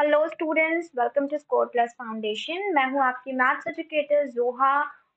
Hello students welcome to score plus foundation मैं हूँ आपकी मैथ्स एजुकेटर जोहा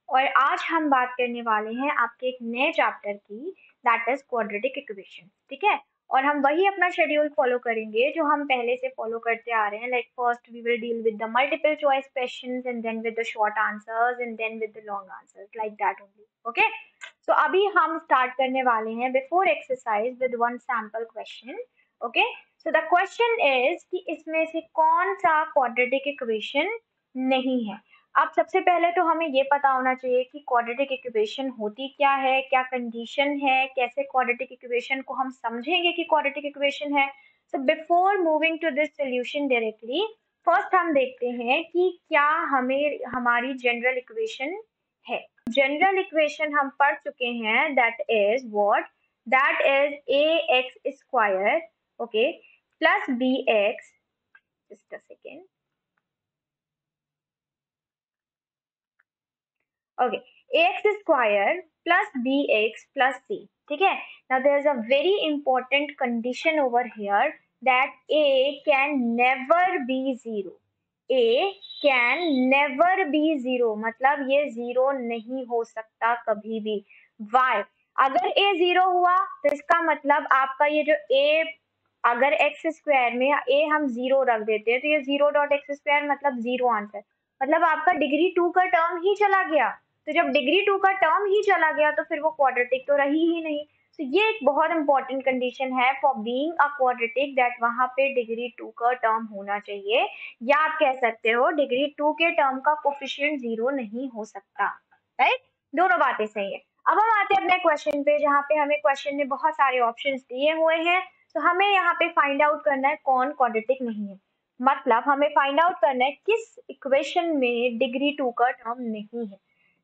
और आज हम बात करने वाले हैं आपके एक नए चैप्टर की दैट इज़ क्वाड्रेटिक इक्वेशन ठीक है? और हम वही अपना शेड्यूल फॉलो करेंगे जो हम पहले से फॉलो करते आ रहे हैं. Like first we will deal with the multiple choice question and then with the short answers and then with the long answers like that only okay so अभी हम स्टार्ट करने वाले हैं before exercise with one sample question okay so the question is कि इसमें से कौन सा क्वाड्रेटिक इक्वेशन नहीं है? अब सबसे पहले तो हमें ये पता होना चाहिए कि क्वाड्रेटिक इक्वेशन होती क्या है, क्या कंडीशन है, कैसे क्वाड्रेटिक इक्वेशन को हम समझेंगे कि क्वाड्रेटिक इक्वेशन है? So before moving to this solution directly first हम देखते हैं कि क्या हमें, हमारी जनरल इक्वेशन है। जनरल इक्वेशन हम पढ़ चुके हैं that is what that is a x square okay just a second okay x square plus b x plus c ठीक है? Now there is a very important condition over here that a can never be zero a can never be zero मतलब ये zero नहीं हो सकता कभी भी. Y अगर ए ज़ीरो हुआ तो इसका मतलब आपका ये जो ए अगर एक्स स्क्वायर में ए हम ज़ीरो रख देते हैं तो ये ज़ीरो डॉट एक्स स्क्वायर मतलब ज़ीरो आंसर मतलब आपका डिग्री टू का टर्म ही चला गया. तो जब डिग्री टू का टर्म ही चला गया तो फिर वो क्वाड्रेटिक तो रही ही नहीं. तो so, ये एक बहुत इंपॉर्टेंट कंडीशन है for being a quadratic that वहाँ पे डिग्री टू का टर्म होना चाहिए. या आप कह सकते हो डिग्री टू के टर्म का कोफिशियंट ज़ीरो नहीं हो सकता. राइट दोनों बातें सही है. अब हम आते हैं अपने क्वेश्चन पे जहाँ पे हमें क्वेश्चन में बहुत सारे ऑप्शन दिए हुए हैं. तो हमें यहाँ पे फाइंड आउट करना है कौन क्वाड्रेटिक नहीं है। मतलब हमें फाइंड आउट करना है किस इक्वेशन में डिग्री टू का टर्म नहीं है।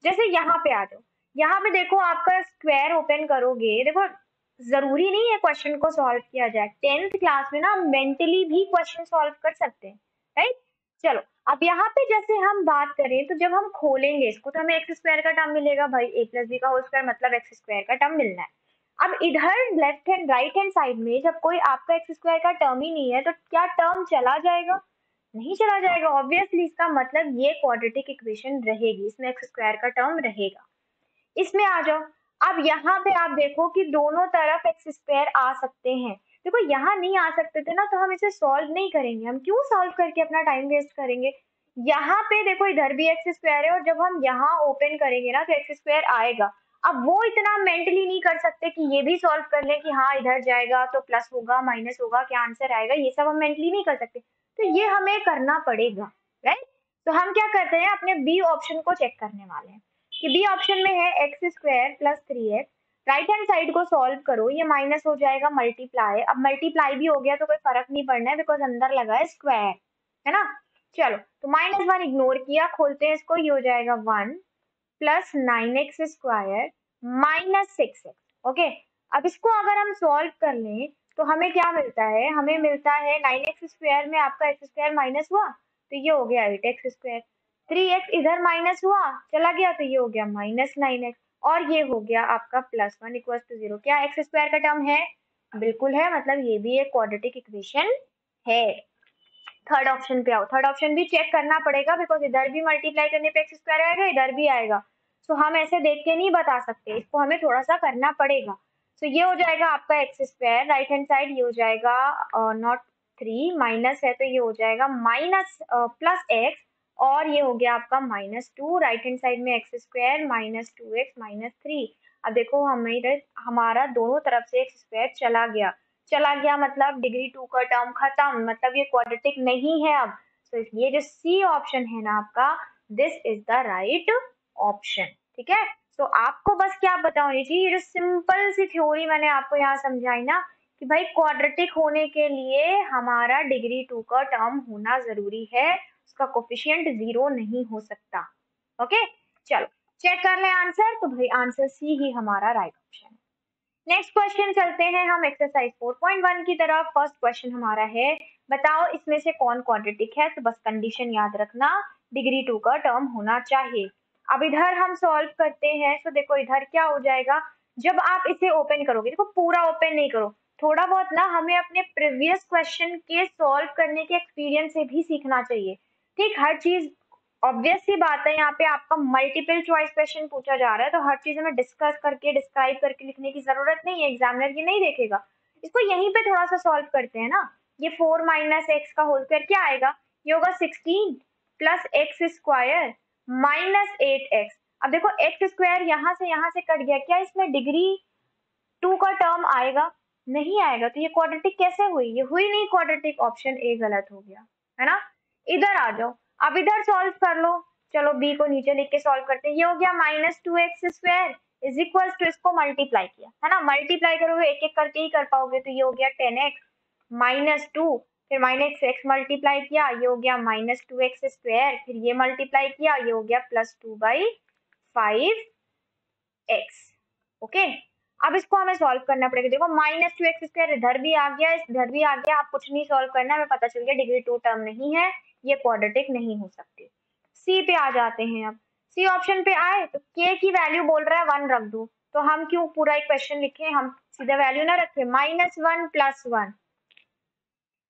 जैसे यहाँ पे आ जाओ, यहाँ पे देखो आपका स्क्वायर ओपन करोगे, देखो ज़रूरी नहीं है क्वेश्चन को सॉल्व किया जाए। टेंथ क्लास में ना मेंटली भी क्वेश्चन सॉल्व कर सकते हैं राइट चलो, अब यहाँ पे जैसे हम बात करें तो जब हम खोलेंगे इसको तो हमें एक्स स्क्वायर का टर्म मिलेगा भाई। ए प्लस बी का होल स्क्वायर मतलब एक्स स्क्वायर का टर्म मिलना है। अब इधर left hand right hand side में जब कोई आपका एक्स स्क्वायर का टर्म ही नहीं है तो क्या टर्म चला जाएगा? नहीं चला जाएगा। ऑब्वियसली इसका मतलब ये क्वाड्रेटिक इक्वेशन रहेगी। इसमें एक्स स्क्वायर का टर्म रहेगा। इसमें आ जाओ। अब यहाँ पे आप देखो कि दोनों तरफ़ एक्स स्क्वायर आ सकते हैं। देखो, यहाँ नहीं आ सकते थे ना तो हम इसे सॉल्व नहीं करेंगे। हम क्यों सॉल्व करके अपना टाइम वेस्ट करेंगे? यहाँ पे देखो, इधर भी एक्स स्क्वायर है और जब हम यहाँ ओपन करेंगे ना तो एक्स स्क्वायर आएगा। अब वो इतना मेंटली नहीं कर सकते कि ये भी सॉल्व कर ले कि हाँ इधर जाएगा तो प्लस होगा माइनस होगा, क्या आंसर आएगा? ये सब हम मेंटली नहीं कर सकते। तो ये हमें करना पड़ेगा राइट तो हम क्या करते हैं, अपने बी ऑप्शन को चेक करने वाले हैं कि बी ऑप्शन में है x square plus three x right hand side को सॉल्व करो, ये माइनस हो जाएगा मल्टीप्लाई अब मल्टीप्लाई भी हो गया तो कोई फ़र्क नहीं पड़ना है बिकॉज़ अंदर लगा है स्क्वायर है ना? चलो तो माइनस वन इग्नोर किया, खोलते हैं इसको, ये हो जाएगा one plus nine x square minus six x, okay? अब इसको अगर हम सॉल्व कर लें तो हमें क्या मिलता है? हमें मिलता है नाइन एक्स स्क्वायर में आपका एक्स स्क्वायर माइनस हुआ तो ये हो गया eight x square. Three x इधर माइनस हुआ, चला गया तो ये हो गया माइनस नाइन एक्स, और ये हो गया आपका plus one equal to zero. क्या एक्स स्क्वायर का टर्म है? बिल्कुल है मतलब ये भी एक क्वाड्रेटिक इक्वेशन है। थर्ड ऑप्शन पे आओ। थर्ड ऑप्शन भी चेक करना पड़ेगा बिकॉज़ इधर भी मल्टीप्लाई करने पे एक्स स्क्वायर आएगा इधर भी आएगा। सो हम ऐसे देख के नहीं बता सकते। इसको हमें थोड़ा सा करना पड़ेगा। सो ये हो जाएगा आपका x square right hand side ये हो जाएगा नॉट थ्री माइनस है तो ये हो जाएगा माइनस प्लस एक्स और ये हो गया आपका minus two right hand side में x square minus two x minus three अब देखो, हमें हमारा दोनों तरफ़ से एक्स स्क्वायर चला गया। चला गया मतलब डिग्री टू का टर्म खत्म मतलब ये क्वाड्रेटिक नहीं है अब। तो so, ये जो सी ऑप्शन है ना आपका this is the right option ठीक है? तो आपको बस क्या पता चाहिए ये जो सिंपल सी थ्योरी मैंने आपको यहाँ समझाई ना कि भाई क्वाड्रेटिक होने के लिए हमारा डिग्री टू का टर्म होना ज़रूरी है उसका कोफिशियंट ज़ीरो नहीं हो सकता ओके चलो चेक कर ले आंसर तो भाई आंसर सी ही हमारा राइट ऑप्शन है। नेक्स्ट क्वेश्चन चलते हैं हम एक्सरसाइज 4.1 की तरफ़। फ़र्स्ट क्वेश्चन हमारा है, बताओ इसमें से कौन क्वाड्रेटिक है? तो बस कंडीशन याद रखना डिग्री टू का टर्म होना चाहिए। अब इधर हम सॉल्व करते हैं तो देखो इधर क्या हो जाएगा। जब आप इसे ओपन करोगे, देखो पूरा ओपन नहीं करो। थोड़ा बहुत ना हमें अपने प्रीवियस क्वेश्चन के सॉल्व करने के एक्सपीरियंस से भी सीखना चाहिए। ठीक, हर चीज़ ऑब्वियस सी बात है, यहाँ पे आपका मल्टीपल चॉइस क्वेश्चन पूछा जा रहा है तो हर चीज़ हमें डिस्कस करके डिस्क्राइब करके लिखने की ज़रूरत नहीं है एग्जामिनर ये नहीं देखेगा। इसको यहीं पे थोड़ा सा सॉल्व करते हैं ना, ये फोर माइनस एक्स का होल स्क्वायर क्या आएगा? ये होगा sixteen plus x square minus eight x अब देखो एक्स स्क्वायर यहाँ से यहाँ से कट गया, क्या इसमें डिग्री टू का टर्म आएगा? नहीं आएगा तो ये क्वाड्रेटिक कैसे हुई? ये हुई नहीं क्वाड्रेटिक ऑप्शन ए गलत हो गया, है ना? इधर आ जाओ। अब इधर सॉल्व कर लो। चलो बी को नीचे लिख के सॉल्व करते हैं। ये हो गया minus two x square is equal to इसको मल्टीप्लाई किया। है ना? मल्टीप्लाई करोगे एक एक करके ही कर पाओगे। तो ये हो गया टेन एक्स माइनस टू फिर माइनस एक्स मल्टीप्लाई किया। ये हो गया माइनस टू एक्स स्क्वायर फिर ये मल्टीप्लाई किया। ये हो गया plus two by five x okay अब इसको हमें सॉल्व करना पड़ेगा। देखो माइनस टू एक्स स्क्वायर इधर भी आ गया, इधर भी आ गया। आप कुछ नहीं सॉल्व करना हमें पता चल गया डिग्री टू टर्म नहीं है। ये क्वाड्रेटिक नहीं हो सकती। सी पे आ जाते हैं अब। सी ऑप्शन पे आए तो के की वैल्यू बोल रहा है वन रख दो। तो हम क्यों पूरा एक क्वेश्चन लिखे हम सीधा वैल्यू ना रखे। माइनस वन प्लस वन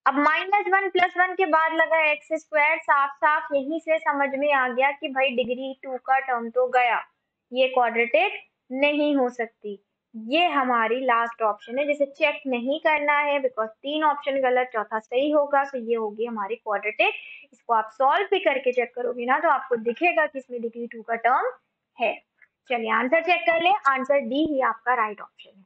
अब माइनस वन प्लस वन के बाद लगा एक्स स्क्वायर साफ़ साफ़ यहीं से समझ में आ गया कि भाई डिग्री टू का टर्म तो गया। ये क्वाड्रेटिक नहीं हो सकती। ये हमारी लास्ट ऑप्शन है, जिसे चेक नहीं करना है बिकॉज़ तीन ऑप्शन गलत, चौथा सही होगा तो ये होगी हमारी क्वाड्रेटिक इसको आप सॉल्व भी करके चेक करोगे ना तो आपको दिखेगा कि इसमें डिग्री टू का टर्म है। चलिए आंसर चेक कर ले आंसर डी ही आपका राइट ऑप्शन है।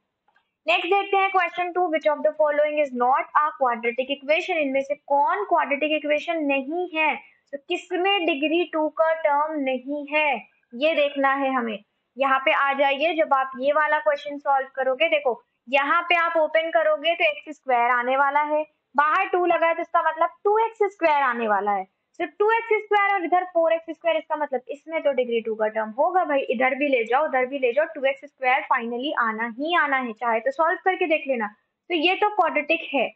नेक्स्ट देखते हैं question two which of the following is not a quadratic equation इनमें से कौन क्वाड्रेटिक इक्वेशन नहीं है? तो किसमें डिग्री टू का टर्म नहीं है? ये देखना है हमें। यहाँ पे आ जाइए, जब आप ये वाला क्वेश्चन सॉल्व करोगे, देखो, यहाँ पे आप ओपन करोगे तो एक्स स्क्वायर आने वाला है। बाहर टू लगा है तो इसका मतलब टू एक्स स्क्वायर आने वाला है। सिर्फ़ टू एक्स स्क्वायर और इधर फोर एक्स स्क्वायर इसका मतलब इसमें तो डिग्री टू का टर्म होगा भाई। इधर भी ले जाओ, उधर भी ले जाओ टू एक्स स्क्वायर फाइनली आना ही आना है, चाहे तो सॉल्व करके देख लेना। तो ये तो क्वाड्रेटिक है।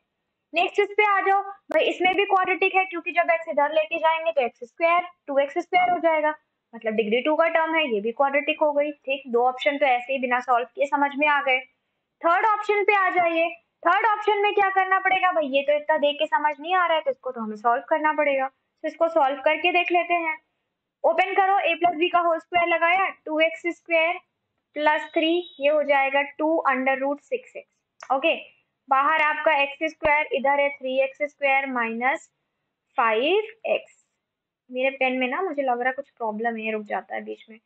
नेक्स्ट इस पे आ जाओ। भाई, इसमें भी क्वाड्रेटिक है, क्योंकि जब एक्स इधर लेके जाएँगे तो x square two x square हो जाएगा। मतलब डिग्री टू का टर्म है, ये भी क्वाड्रेटिक हो गई, ठीक? दो ऑप्शन तो ऐसे ही बिना सॉल्व किए समझ में आ गए। थर्ड ऑप्शन पे आ जाइए। थर्ड ऑप्शन में क्या करना पड़ेगा? भाई, ये तो इतना देख के समझ नहीं आ रहा है तो इसको तो हमें सॉल्व करना पड़ेगा। तो इसको सॉल्व करके देख लेते हैं। ओपन करो ए प्लस बी का होल स्क्वायर लगाया two x square plus three ये हो जाएगा two under root six x okay बाहर आपका एक्स स्क्वायर इधर है three x square minus five x मेरे पेन में ना मुझे लग रहा कुछ प्रॉब्लम है, रुक जाता है बीच में।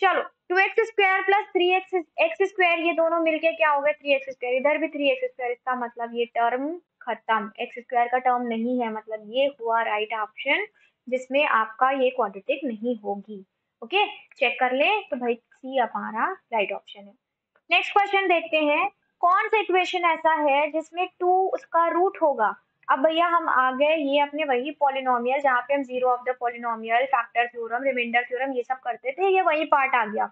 चलो two x square plus three x x square ये दोनों मिलके क्या हो गए थ्री एक्स स्क्वायर इधर भी थ्री एक्स स्क्वायर इसका मतलब ये टर्म खत्म। एक्स स्क्वायर का टर्म नहीं है मतलब ये हुआ राइट ऑप्शन जिसमें आपका ये क्वाड्रेटिक नहीं होगी। ओके चेक कर ले तो भाई सी हमारा राइट ऑप्शन है। नेक्स्ट क्वेश्चन देखते हैं। कौन सा इक्वेशन ऐसा है जिसमें टू उसका रूट होगा? अब भैया हम आ गए, ये अपने वही पॉलिनोमियल जहाँ पे हम zero of the polynomial factor theorem remainder theorem ये सब करते थे, ये वही पार्ट आ गया।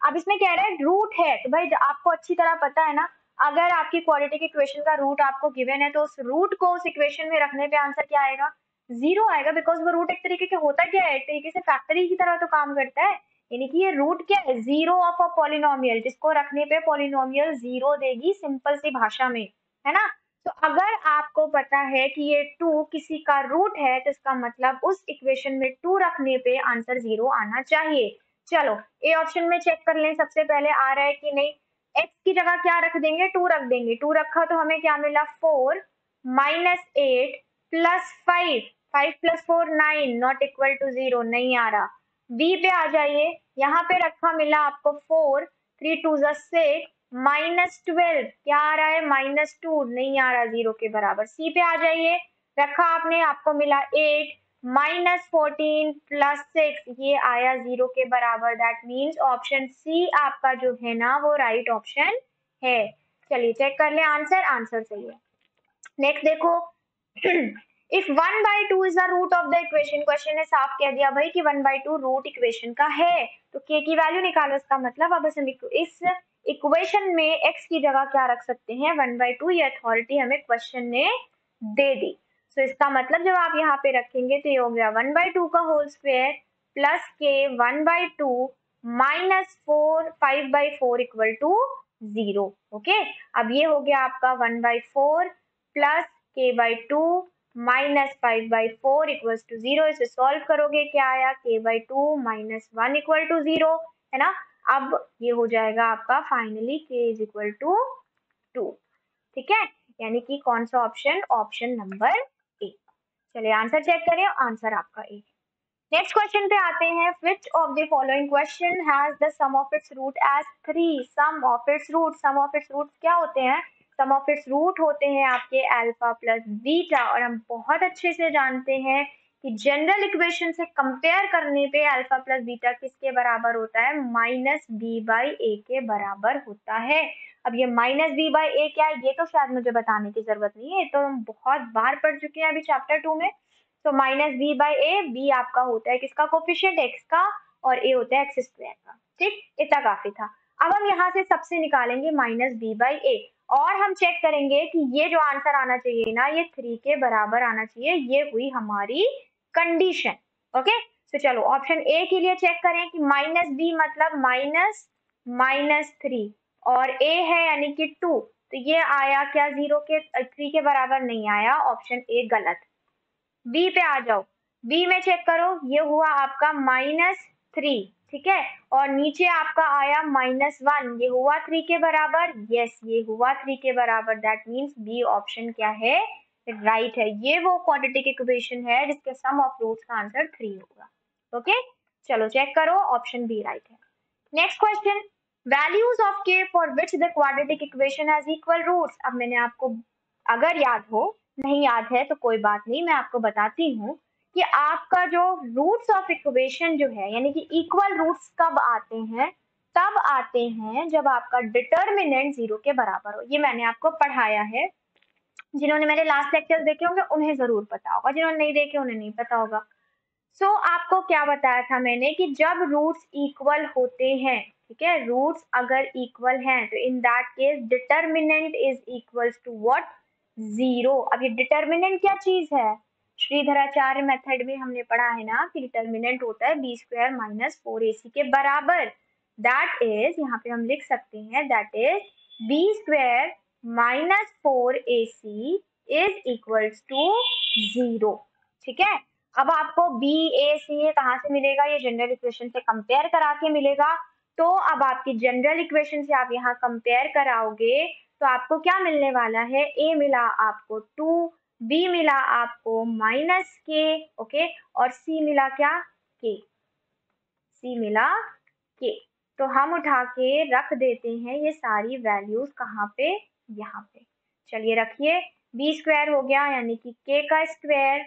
अब इसमें कह रहे हैं रूट है तो भाई आपको अच्छी तरह पता है ना, अगर आपकी क्वालिटी इक्वेशन का रूट आपको गिवन है तो उस रूट को उस इक्वेशन में रखने पे आंसर क्या आएगा? ज़ीरो आएगा बिकॉज़ वो रूट एक तरीके के होता क्या है, एक तरीके से फैक्टरी की तरह तो काम करता है। यानी कि ये रूट क्या है? ज़ीरो ऑफ़ अ पॉलिनोमियल जिसको रखने पे पॉलिनोमियल ज़ीरो देगी सिंपल सी भाषा में, है ना? तो अगर आपको पता है कि ये टू किसी का रूट है तो इसका मतलब उस इक्वेशन में टू रखने पे आंसर ज़ीरो आना चाहिए। चलो ए ऑप्शन में चेक कर लें। सबसे पहले आ रहा है कि नहीं? एक्स की जगह क्या रख देंगे? टू रख देंगे। टू रखा तो हमें क्या मिला? Four minus eight plus five five plus four nine not equal to zero नहीं आ रहा। बी पे आ जाइए। यहाँ पे रखा मिला आपको four three two six minus twelve, क्या आ रहा है? माइनस टू, नहीं आ रहा ज़ीरो के बराबर। सी पे आ जाइए। रखा आपने, आपको मिला eight, minus fourteen plus six, ये आया ज़ीरो के बराबर। दैट मीन्स ऑप्शन सी आपका जो है ना, वो राइट right ऑप्शन है। चलिए चेक कर ले। आंसर आंसर सही है। नेक्स्ट देखो। If one by two is the root of the equation question ने साफ़ कह दिया भाई कि one by two root equation का है। तो के की वैल्यू निकालो, इसका मतलब अब इस इक्वेशन में एक्स की जगह क्या रख सकते हैं? वन बाई टू ये अथॉरिटी हमें क्वेश्चन ने दे दी। सो so, इसका मतलब जब आप यहाँ पे रखेंगे तो ये हो गया वन बाई टू का whole square plus k one by two minus four five by four equal to zero okay अब ये हो गया आपका one by four plus k by two minus five by four equal to zero इसे solve करोगे क्या आया? K by two minus one equal to zero है ना? अब ये हो जाएगा आपका फाइनली के इज़ इक्वल टू टू ठीक है? यानी कि कौन सा ऑप्शन ऑप्शन नंबर ए चलिए आंसर चेक करें आंसर आपका ए नेक्स्ट क्वेश्चन पे आते हैं। Which of the following question has the sum of its root as three sum of its root sum of its root क्या होते हैं? सम of its root होते हैं आपके अल्फ़ा प्लस बीटा और हम बहुत अच्छे से जानते हैं कि जनरल इक्वेशन से कंपेयर करने पे अल्फ़ा प्लस बीटा किसके बराबर होता है? माइनस बी बाई ए के बराबर होता है। अब ये माइनस बी बाई ए क्या है? ये तो शायद मुझे बताने की ज़रूरत नहीं है। तो हम बहुत बार पढ़ चुके हैं अभी चैप्टर टू में। तो minus b by a b आपका होता है किसका? कोफिशियंट एक्स का और ए होता है एक्स स्क्वायर का। ठीक? इतना काफ़ी था। अब हम यहाँ से सबसे निकालेंगे माइनस बी बाई ए और हम चेक करेंगे कि ये जो आंसर आना चाहिए ना, ये थ्री के बराबर आना चाहिए। ये हुई हमारी कंडीशन ओके तो चलो ऑप्शन ए के लिए चेक करें कि माइनस बी मतलब माइनस माइनस थ्री और ए है यानी कि टू तो ये आया क्या ज़ीरो के थ्री के बराबर नहीं आया ऑप्शन ए गलत. बी पे आ जाओ. बी में चेक करो, ये हुआ आपका माइनस थ्री ठीक है? और नीचे आपका आया माइनस वन ये हुआ थ्री के बराबर? यस ये हुआ थ्री के बराबर. दैट मीन्स बी ऑप्शन क्या है? राइट है। ये वो क्वाड्रेटिक इक्वेशन है जिसके सम ऑफ़ रूट्स का आंसर थ्री होगा। ओके चलो चेक करो ऑप्शन बी राइट है। Next question values of k for which the quadratic equation has equal roots अब मैंने आपको, अगर याद हो, नहीं याद है तो कोई बात नहीं, मैं आपको बताती हूँ कि आपका जो रूट्स ऑफ़ इक्वेशन जो है, यानी कि इक्वल रूट्स कब आते हैं, तब आते हैं जब आपका डिटर्मिनेंट ज़ीरो के बराबर हो। ये मैंने आपको पढ़ाया है। जिन्होंने मेरे लास्ट लेक्चर देखे होंगे उन्हें ज़रूर पता होगा। जिन्होंने नहीं देखे उन्हें नहीं पता होगा। सो so, आपको क्या बताया था मैंने कि जब रूट्स इक्वल होते हैं ठीक है? रूट्स अगर इक्वल हैं तो in that case determinant is equals to what zero अब ये डिटर्मिनेंट क्या चीज़ है? श्रीधराचार्य मेथड में हमने पढ़ा है ना कि डिटर्मिनेंट होता है b square minus four a c के बराबर। दैट इज़ यहाँ पे हम लिख सकते हैं that is b square minus four a c is equals to zero. ठीक है? अब आपको बी, ए, सी कहाँ से मिलेगा? ये जनरल इक्वेशन से कंपेयर करा के मिलेगा। तो अब आपकी जनरल इक्वेशन से आप यहाँ कंपेयर कराओगे तो आपको क्या मिलने वाला है? ए मिला आपको टू बी मिला आपको माइनस के ओके और सी मिला क्या? के सी मिला के तो हम उठा के रख देते हैं ये सारी वैल्यूज़ कहाँ पे? यहाँ पे। चलिए रखिए। बी स्क्वायर हो गया, यानी कि के का square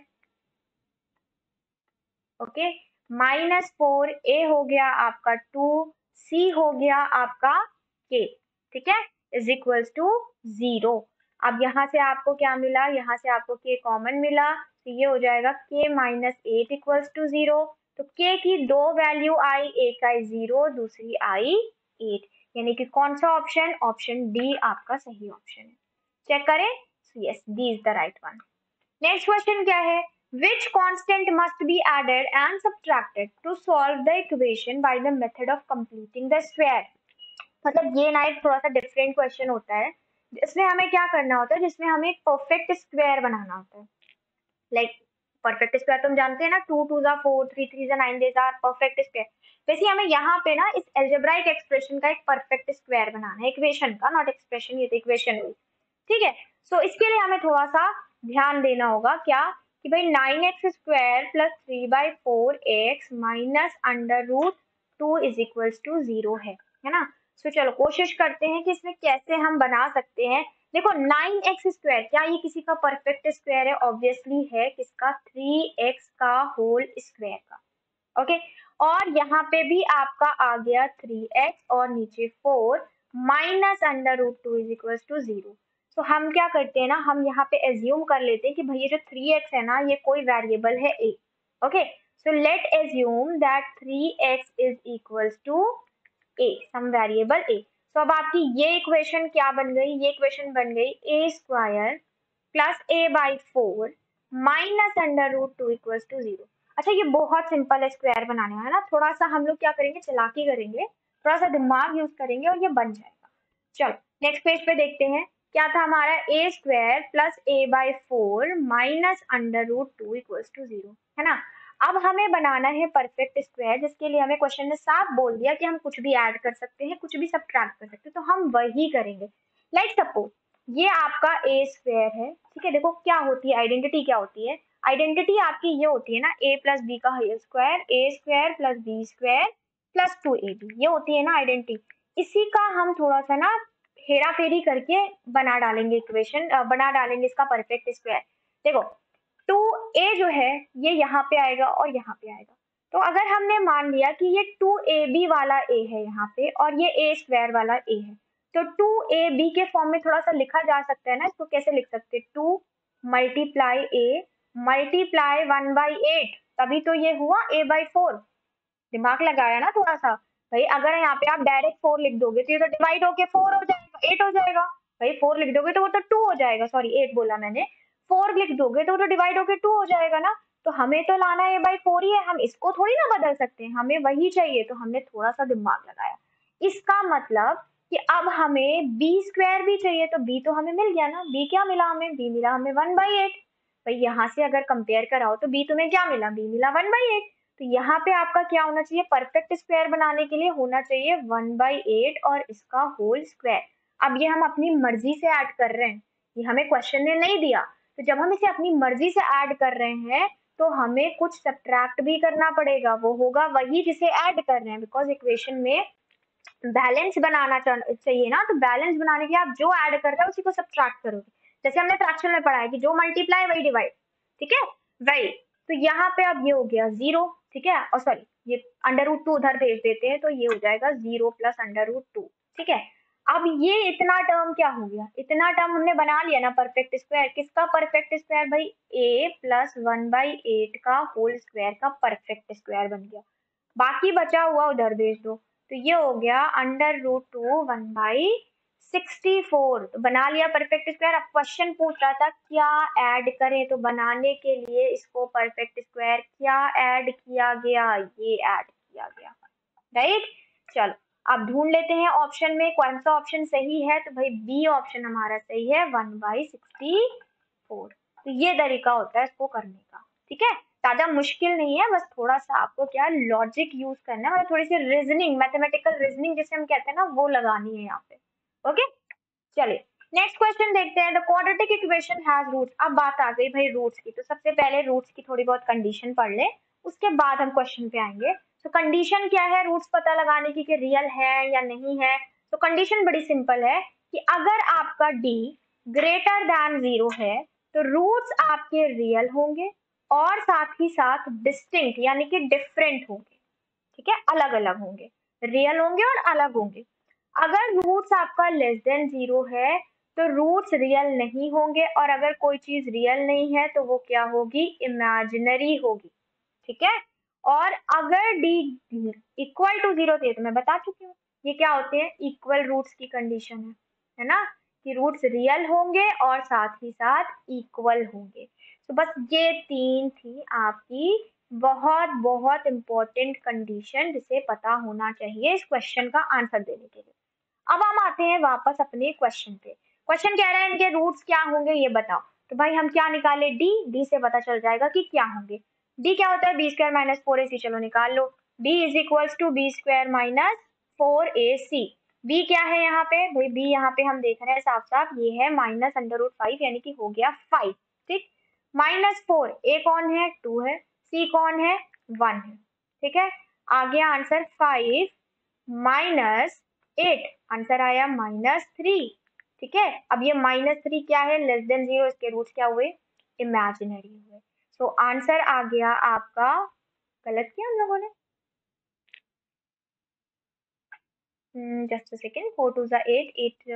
okay minus four a हो गया आपका टू सी हो गया आपका के ठीक है? इज़ इक्वल्स टू ज़ीरो अब यहाँ से आपको क्या मिला? यहाँ से आपको के कॉमन मिला तो ये हो जाएगा k minus eight equals to zero तो के की दो वैल्यू आई एक आई ज़ीरो दूसरी आई एट यानी कि कौन सा ऑप्शन ऑप्शन डी आपका सही ऑप्शन है। चेक करें? Yes d is the right one next question क्या है? Which constant must be added and subtracted to solve the equation by the method of completing the square? मतलब ये ना एक थोड़ा सा डिफरेंट क्वेश्चन होता है। जिसमें हमें क्या करना होता है? जिसमें हमें एक परफेक्ट स्क्वायर बनाना होता है। लाइक परफेक्ट स्क्वायर तुम जानते हैं ना? टू टू जा फोर थ्री थ्री जा nine these are perfect square वैसे हमें यहाँ पे ना इस एल्जेब्राइक एक्सप्रेशन का एक परफेक्ट स्क्वायर बनाना है इक्वेशन का नॉट एक्सप्रेशन ये तो इक्वेशन हुई। ठीक है? सो इसके लिए हमें थोड़ा सा ध्यान देना होगा क्या? कि भाई nine x square plus three by four x minus under root two is equals to zero है है ना? सो चलो, कोशिश करते हैं कि इसमें कैसे हम बना सकते हैं। देखो नाइन एक्स स्क्वायर क्या ये किसी का परफेक्ट स्क्वायर है? ऑब्वियसली है किसका? थ्री एक्स का होल स्क्वायर का। ओके और यहाँ पे भी आपका आ गया थ्री एक्स और नीचे four minus under root two is equal to zero तो हम क्या करते हैं ना, हम यहाँ पे एज्यूम कर लेते हैं कि भैया जो थ्री एक्स है ना, ये कोई वेरिएबल है a okay so let assume that three x is equals to a some variable a तो अब आपकी ये इक्वेशन क्या बन गई? ये इक्वेशन बन गई a square plus a by four minus under root two equal to zero अच्छा ये बहुत सिंपल है स्क्वायर बनाने वाला ना? थोड़ा सा हम लोग क्या करेंगे? चलाकी करेंगे थोड़ा सा दिमाग यूज़ करेंगे और ये बन जाएगा। चलो नेक्स्ट पेज पे देखते हैं। क्या था हमारा? A square plus a by four minus under root two equals to zero है ना? अब हमें बनाना है परफेक्ट स्क्वायर जिसके लिए हमें क्वेश्चन ने साफ़ बोल दिया कि हम कुछ भी ऐड कर सकते हैं, कुछ भी सब कर सकते हैं तो हम वही करेंगे। लाइक like सपोज़ ये आपका ए स्क्वायर है, ठीक है? देखो क्या होती है आइडेंटिटी क्या होती है? आइडेंटिटी आपकी ये होती है ना ए प्लस बी का square a square plus b square plus two a b ये होती है ना आइडेंटिटी इसी का हम थोड़ा सा ना हेरा फेरी करके बना डालेंगे इक्वेशन बना डालेंगे इसका परफेक्ट स्क्वायर देखो टू ए जो है, ये यहाँ पे आएगा और यहाँ पे आएगा। तो अगर हमने मान लिया कि ये टू ए बी वाला ए है यहाँ पे और ये ए स्क्वायर वाला ए है तो टू ए बी के फॉर्म में थोड़ा सा लिखा जा सकता है ना इसको कैसे लिख सकते? हैं two multiply A multiply one by eight तभी तो ये हुआ ए बाई फोर दिमाग लगाया ना थोड़ा सा? भाई, अगर यहाँ पे आप डायरेक्ट फोर लिख दोगे तो ये तो डिवाइड होके फोर हो जाएगा एट हो जाएगा। भाई फोर लिख दोगे तो वो तो टू हो जाएगा। सॉरी एट बोला मैंने। फोर लिख दोगे तो तो डिवाइड होके टू हो जाएगा ना? तो हमें तो लाना है बाई फोर ही है। हम इसको थोड़ी ना बदल सकते हैं। हमें वही चाहिए। तो हमने थोड़ा सा दिमाग लगाया। इसका मतलब कि अब हमें बी स्क्वायर भी चाहिए। तो बी तो हमें मिल गया ना। बी क्या मिला हमें? बी मिला हमें वन बाई एट भाई यहाँ से अगर कंपेयर कराओ तो बी तुम्हें क्या मिला? बी मिला वन बाई एट तो यहाँ पे आपका क्या होना चाहिए? परफेक्ट स्क्वायर बनाने के लिए होना चाहिए वन बाई एट और इसका होल स्क्वायर अब ये हम अपनी मर्ज़ी से ऐड कर रहे हैं। ये हमें क्वेश्चन ने नहीं दिया। तो जब हम इसे अपनी मर्ज़ी से ऐड कर रहे हैं तो हमें कुछ सब्ट्रैक्ट भी करना पड़ेगा। वो होगा वही जिसे ऐड कर रहे हैं बिकॉज़ इक्वेशन में बैलेंस बनाना चाहिए ना? तो बैलेंस बनाने के लिए आप जो ऐड कर रहे हैं, उसी को सब्ट्रैक्ट करोगे। जैसे हमने फ्रैक्शन में पढ़ा है कि जो मल्टीप्लाई वही डिवाइड ठीक है? वही। तो यहाँ पे अब ये हो गया ज़ीरो ठीक है? और सॉरी ये अंडर रूट टू उधर भेज देते हैं तो ये हो जाएगा zero plus under root two ठीक है? अब ये इतना टर्म क्या हो गया? इतना टर्म हमने बना लिया ना परफेक्ट स्क्वायर किसका परफेक्ट स्क्वायर भाई? A plus one by eight का होल स्क्वायर का परफेक्ट स्क्वायर बन गया। बाकी बचा हुआ उधर भेज दो। तो ये हो गया under root two one by sixty four तो बना लिया परफेक्ट स्क्वायर अब क्वेश्चन पूछ रहा था, क्या ऐड करें? तो बनाने के लिए इसको परफेक्ट स्क्वायर क्या ऐड किया गया? ये ऐड किया गया। राइट चलो। अब ढूंढ लेते हैं ऑप्शन में कौन सा ऑप्शन सही है तो भाई बी ऑप्शन हमारा सही है वन बाई सिक्सटी फोर तो ये तरीका होता है इसको करने का, ठीक है? ज़्यादा मुश्किल नहीं है, बस थोड़ा सा आपको क्या लॉजिक यूज़ करना है मतलब थोड़ी सी रीजनिंग मैथमेटिकल रीजनिंग जिसे हम कहते हैं ना, वो लगानी है यहाँ पे ओके चलिए नेक्स्ट क्वेश्चन देखते हैं। The quadratic equation has roots अब बात आ गई भाई रूट्स की तो सबसे पहले रूट्स की थोड़ी बहुत कंडीशन पढ़ ले, उसके बाद हम क्वेश्चन पे आएँगे। तो कंडीशन क्या है? रूट्स पता लगाने की कि रियल है या नहीं है। तो कंडीशन बड़ी सिंपल है कि अगर आपका डी ग्रेटर देन ज़ीरो है तो रूट्स आपके रियल होंगे और साथ ही साथ डिस्टिंक्ट यानी कि डिफरेंट होंगे। ठीक है? अलग अलग होंगे। रियल होंगे और अलग होंगे। अगर रूट्स आपका लेस देन ज़ीरो है तो रूट्स रियल नहीं होंगे और अगर कोई चीज़ रियल नहीं है तो वो क्या होगी? इमेजिनरी होगी। ठीक है? और अगर डी इक्वल टू ज़ीरो थे तो मैं बता चुकी हूँ। ये क्या होते हैं? इक्वल रूट्स की कंडीशन है। है ना? कि रूट्स रियल होंगे और साथ ही साथ इक्वल होंगे। तो बस ये तीन थी आपकी बहुत बहुत इंपॉर्टेंट कंडीशन जिसे पता होना चाहिए इस क्वेश्चन का आंसर देने के लिए। अब हम आते हैं वापस अपने क्वेश्चन पे। क्वेश्चन कह रहा है, इनके रूट्स क्या होंगे? ये बताओ। तो भाई हम क्या निकाले? डी डी से पता चल जाएगा कि क्या होंगे। डी क्या होता है? B square minus four A C चलो निकाल लो। D is equals to B square minus four A C B क्या है यहाँ पे? भाई बी यहाँ पे हम देख रहे हैं साफ़ साफ़ ये है माइनस अंडर रूट फाइव यानी कि हो गया फाइव ठीक? माइनस फोर ए कौन है? टू है। सी कौन है? वन है, ठीक है? आ गया answer five minus eight answer आया माइनस थ्री ठीक है? अब ये माइनस थ्री क्या है? लेस देन ज़ीरो इसके रूट क्या हुए? इमेजिनरी हुए। सो so, आंसर आ गया आपका गलत किया हम लोगों ने। जस्ट सेकेंड फोर टू ज़ा एट एट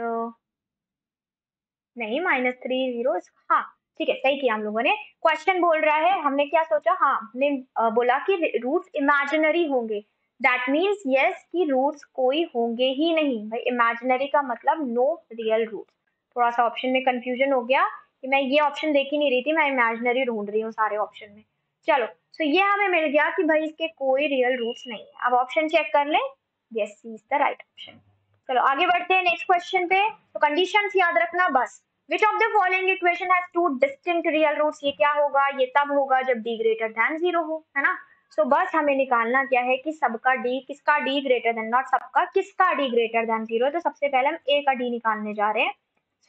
नहीं माइनस थ्री ज़ीरो हाँ ठीक है सही किया हम लोगों ने। क्वेश्चन बोल रहा है हमने क्या सोचा? हाँ हमने बोला कि रूट्स इमेजिनरी होंगे। दैट मीन्स यस कि रूट्स कोई होंगे ही नहीं। भाई इमेजिनरी का मतलब नो रियल रूट्स थोड़ा सा ऑप्शन में कंफ्यूजन हो गया। कि मैं ये ऑप्शन देख ही नहीं रही थी मैं इमेजनरी ढूंढ रही हूँ सारे ऑप्शन में। चलो so ये हमें मिल गया कि भाई इसके कोई रियल रूट्स नहीं है। अब ऑप्शन चेक कर लें। Yes C is the right option चलो आगे बढ़ते हैं नेक्स्ट क्वेश्चन पे। तो कंडीशंस याद रखना बस। Which of the following equation has two distinct real roots ये क्या होगा? ये तब होगा जब डी ग्रेटर देन ज़ीरो हो है ना? सो so, बस हमें निकालना क्या है कि सबका डी किसका डी ग्रेटर देन नॉट सबका किसका डी ग्रेटर देन ज़ीरो तो सबसे पहले हम ए का डी निकालने जा रहे हैं।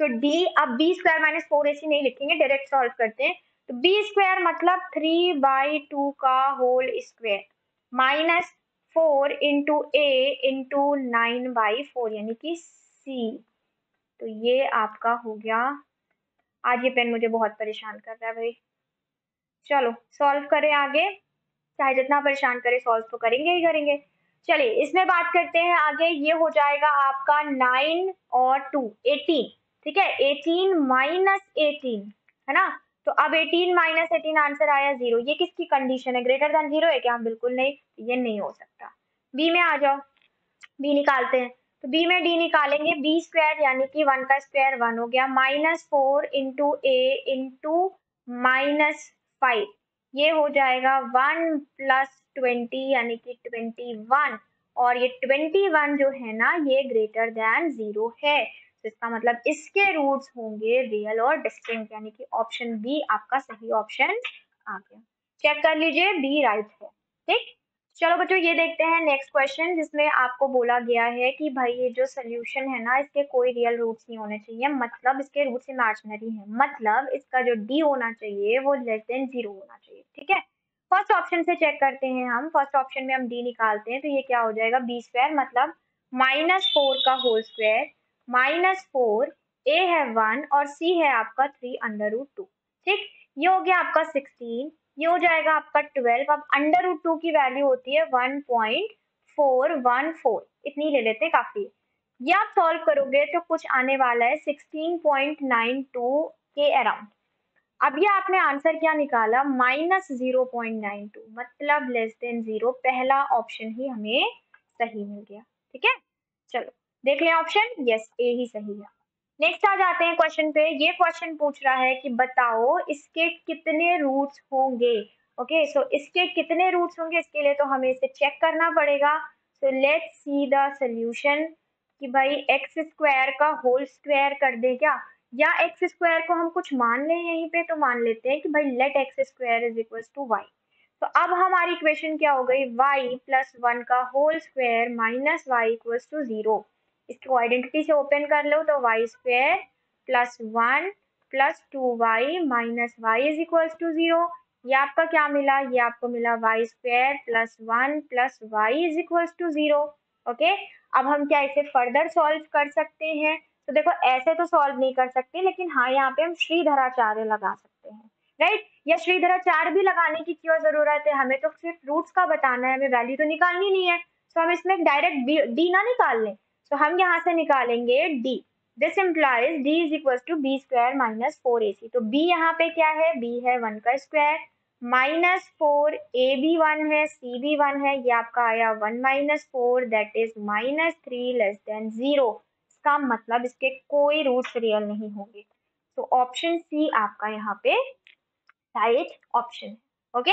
सो so, डी अब B square minus four A C नहीं लिखेंगे डायरेक्ट सॉल्व करते हैं। तो बी स्क्वायर मतलब थ्री बाई टू का whole square minus four into A into nine by four यानी कि सी तो ये आपका हो गया। आज ये पेन मुझे बहुत परेशान कर रहा है भाई। चलो सॉल्व करें आगे। चाहे जितना परेशान करे सॉल्व तो करेंगे ही करेंगे। चलिए इसमें बात करते हैं आगे। ये हो जाएगा आपका नाइन और टू एटीन ठीक है? एटीन माइनस एटीन है ना? तो अब एटीन माइनस एटीन आंसर आया ज़ीरो ये किसकी कंडीशन है? ग्रेटर देन ज़ीरो है क्या? बिल्कुल नहीं, ये नहीं हो सकता। बी में आ जाओ। बी निकालते हैं। तो बी में डी निकालेंगे। बी स्क्वायर यानी कि वन का स्क्वायर वन हो गया। Minus four into A into minus five ये हो जाएगा वन प्लस ट्वेंटी यानी कि ट्वेंटी वन और ये ट्वेंटी वन जो है ना, ये ग्रेटर देन ज़ीरो है। तो इसका मतलब इसके रूट्स होंगे रियल और डिस्टिंक्ट यानी कि ऑप्शन बी आपका सही ऑप्शन आ गया। चेक कर लीजिए बी राइट है, ठीक? चलो बच्चों, ये देखते हैं नेक्स्ट क्वेश्चन जिसमें आपको बोला गया है कि भाई ये जो सोल्यूशन है ना, इसके कोई रियल रूट्स नहीं होने चाहिए मतलब इसके रूट्स इमेजिनरी है। मतलब इसका जो डी होना चाहिए, वो लेस देन ज़ीरो होना चाहिए, ठीक है? फ़र्स्ट ऑप्शन से चेक करते हैं हम। फ़र्स्ट ऑप्शन में हम डी निकालते हैं तो ये क्या हो जाएगा? बी स्क्वायर मतलब माइनस फोर का whole square minus four, A है वन और सी है आपका थ्री अंडर रूट टू। ठीक? ये हो गया आपका सिक्सटीन, ये हो जाएगा आपका ट्वेल्व। अब अंडर रूट टू की वैल्यू होती है one point four one four. इतनी ले लेते हैं, काफ़ी ये आप सॉल्व करोगे तो कुछ आने वाला है सिक्सटीन पॉइंट नाइन टू के अराउंड। अब ये आपने आंसर क्या निकाला? Minus zero point nine two मतलब लेस देन ज़ीरो। पहला ऑप्शन ही हमें सही मिल गया। ठीक है? चलो। देख लें ऑप्शन यस ए ही सही है। नेक्स्ट आ जाते हैं क्वेश्चन पे। ये क्वेश्चन पूछ रहा है कि बताओ, इसके कितने रूट्स होंगे? ओके सो इसके कितने रूट्स होंगे? इसके लिए तो हमें इसे चेक करना पड़ेगा। So let's see the solution कि भाई एक्स स्क्वायर का होल स्क्वायर कर दे क्या? या एक्स स्क्वायर को हम कुछ मान लें यहीं पे तो मान लेते हैं कि भाई let X square is equal to Y तो अब हमारी इक्वेशन क्या हो गई? वाई प्लस वन का whole square minus Y equals to zero इसको आइडेंटिटी से ओपन कर लो तो Y square plus one plus two Y minus Y is equals to zero ये आपका क्या मिला? ये आपको मिला Y square plus one plus Y is equals to zero okay अब हम क्या इसे फर्दर सॉल्व कर सकते हैं? तो देखो, ऐसे तो सॉल्व नहीं कर सकते, लेकिन हाँ यहाँ पे हम श्रीधराचार्य लगा सकते हैं राइट या श्रीधराचार्य भी लगाने की क्यों ज़रूरत है? हमें तो सिर्फ़ रूट्स का बताना है, हमें वैल्यू तो निकालनी नहीं है। तो हम इसमें डायरेक्ट डी ना निकाल लें। तो हम यहाँ से निकालेंगे D this implies D is equal to B square minus four A C तो बी यहाँ पे क्या है? बी है वन का square minus four A B one है सी बी वन है. ये आपका आया one minus four that is minus three less than zero इसका मतलब इसके कोई रूट्स रियल नहीं होंगे. तो ऑप्शन सी आपका यहाँ पे राइट ऑप्शन ओके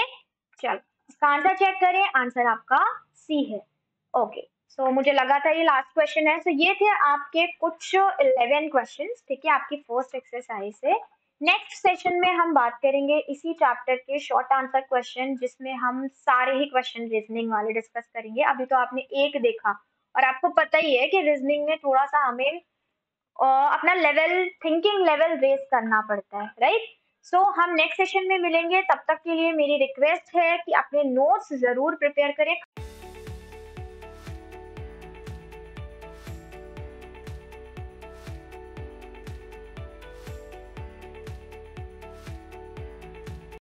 चलो, इसका आंसर चेक करें. आंसर आपका सी है. Okay okay. सो so, मुझे लगा था ये लास्ट क्वेश्चन है। सो so, ये थे आपके कुछ इलेवन क्वेश्चन ठीक है? आपकी फ़र्स्ट एक्सरसाइज से। नेक्स्ट सेशन में हम बात करेंगे इसी चैप्टर के शॉर्ट आंसर क्वेश्चन जिसमें हम सारे ही क्वेश्चन रीजनिंग वाले डिस्कस करेंगे। अभी तो आपने एक देखा। और आपको पता ही है कि रीजनिंग में थोड़ा सा हमें अपना लेवल थिंकिंग लेवल रेस करना पड़ता है राइट सो so, हम नेक्स्ट सेशन में मिलेंगे। तब तक के लिए मेरी रिक्वेस्ट है कि अपने नोट्स ज़रूर प्रिपेयर करें।